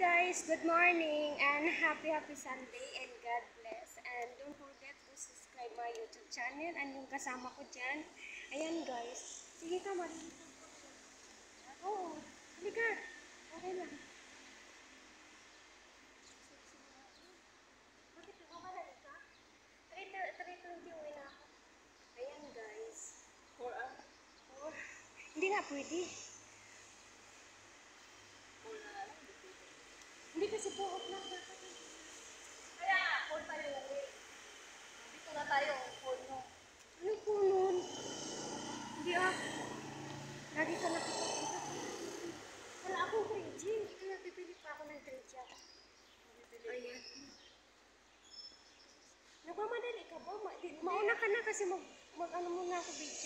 guys, good morning and happy happy Sunday and God bless. And don't forget to subscribe my YouTube channel and yung kasama ko dyan. Ayan guys. Sige ka, Marie. Oo. Halika. Okay lang. Bakit nakakalala ka? 3.20 uwi na ako. Ayan guys. For, uh, for, hindi nga pwede. Hindi kasi buhok lang dapat. Nga, phone pa rin. Dito na tayo, phone mo. Ano po nun? Hindi ah. Lagi ka nakikita. Wala akong 3G. Kaya bibili pa ako ng 3G. Ayan. Nagmamadali ka ba? Ma mauna ka na kasi mag, mag ano muna ako video.